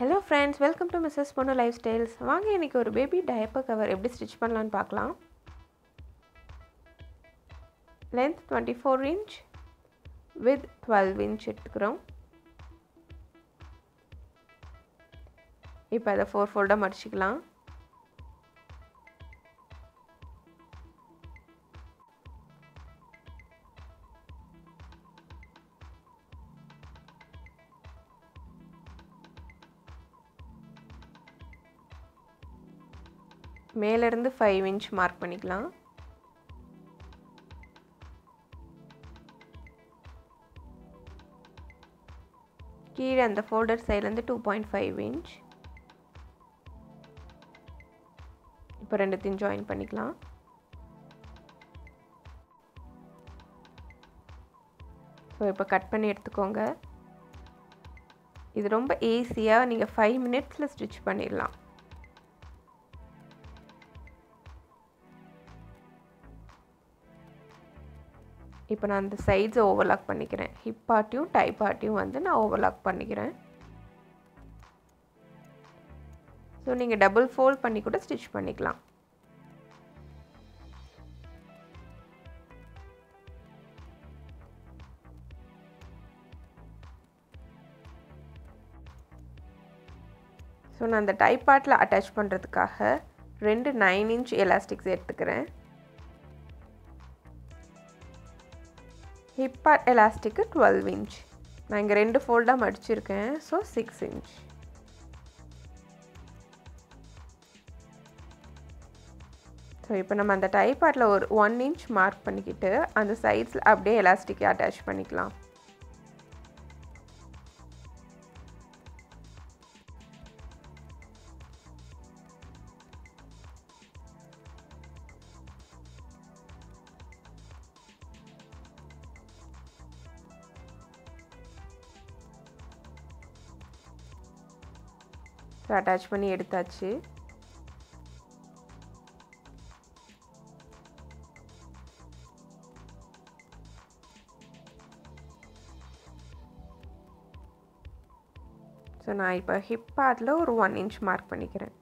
Hello friends welcome to Mrs Ponnu lifestyles வாங்க இன்றைக்கி ஒரு பேபி டயப்பர் கவர் எப்படி ஸ்டிச் பண்ணலான்னு பார்க்கலாம். Length twenty four inch with twelve inch எடுத்துக்கிறோம். இப்போ அதை ஃபோர் ஃபோல்டாக மடிச்சிக்கலாம். மேலேருந்து ஃபைவ் இன்ச் மார்க் பண்ணிக்கலாம். கீழே அந்த ஃபோல்டர் சைட்லேருந்து டூ பாயிண்ட் ஃபைவ் இன்ச் இப்போ ரெண்டுத்தையும் ஜாயின் பண்ணிக்கலாம். ஸோ இப்போ கட் பண்ணி எடுத்துக்கோங்க. இது ரொம்ப ஈஸியாக நீங்கள் ஃபைவ் மினிட்ஸில் ஸ்டிச் பண்ணிடலாம். இப்போ நான் அந்த சைட்ஸை ஓவர்லாக் பண்ணிக்கிறேன். ஹிப் பார்ட்டியும் டை பார்ட்டியும் வந்து நான் ஓவர்லாக் பண்ணிக்கிறேன். ஸோ நீங்கள் டபுள் ஃபோல்ட் பண்ணி கூட ஸ்டிச் பண்ணிக்கலாம். ஸோ நான் அந்த டை பார்ட்டில் அட்டாச் பண்ணுறதுக்காக ரெண்டு நைன் இன்ச் எலாஸ்டிக்ஸ் எடுத்துக்கிறேன். ஹிப்பா எலாஸ்டிக்கு டுவெல் இன்ச் நான் இங்கே ரெண்டு ஃபோல்டாக மடிச்சிருக்கேன். ஸோ சிக்ஸ் இன்ச் ஸோ இப்போ நம்ம அந்த டை பார்ட்டில் ஒரு ஒன் இன்ச் மார்க் பண்ணிக்கிட்டு அந்த சைட்ஸில் அப்படியே எலாஸ்டிக்கை அட்டாச் பண்ணிக்கலாம். ஸோ அட்டாச் பண்ணி எடுத்தாச்சு. ஸோ நான் இப்போ ஹிப் பார்ட்டில் ஒரு ஒன் இன்ச் மார்க் பண்ணிக்கிறேன்.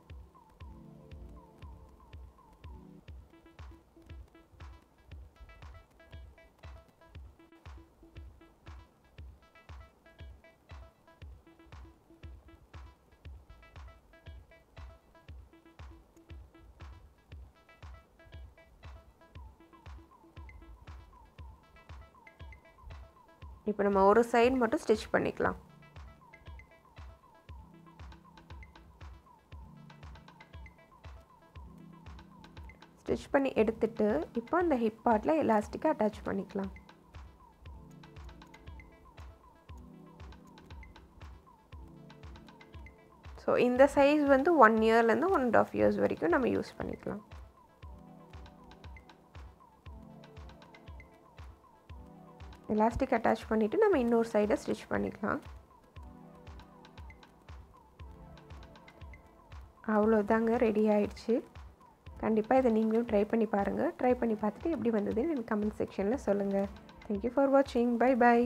இப்போ நம்ம ஒரு சைடு மட்டும் ஸ்டிச் பண்ணிக்கலாம். ஸ்டிச் பண்ணி எடுத்துட்டு இப்போ அந்த ஹிப் பார்ட்டில் எலாஸ்டிக்கை அட்டாச் பண்ணிக்கலாம். ஸோ இந்த சைஸ் வந்து ஒன் இயர்லேருந்து ஒன் அண்ட் ஆஃப் இயர்ஸ் வரைக்கும் நம்ம யூஸ் பண்ணிக்கலாம். எலாஸ்டிக் அட்டாச் பண்ணிவிட்டு நம்ம இன்னொரு சைடை ஸ்டிச் பண்ணிக்கலாம். அவ்வளோதாங்க ரெடி ஆயிடுச்சு. கண்டிப்பாக இதை நீங்களும் ட்ரை பண்ணி பாருங்கள் ட்ரை பண்ணி பார்த்துட்டு எப்படி வந்ததுன்னு எனக்கு கமெண்ட் செக்ஷனில் சொல்லுங்கள் தேங்க்யூ ஃபார் வாட்சிங் பை பை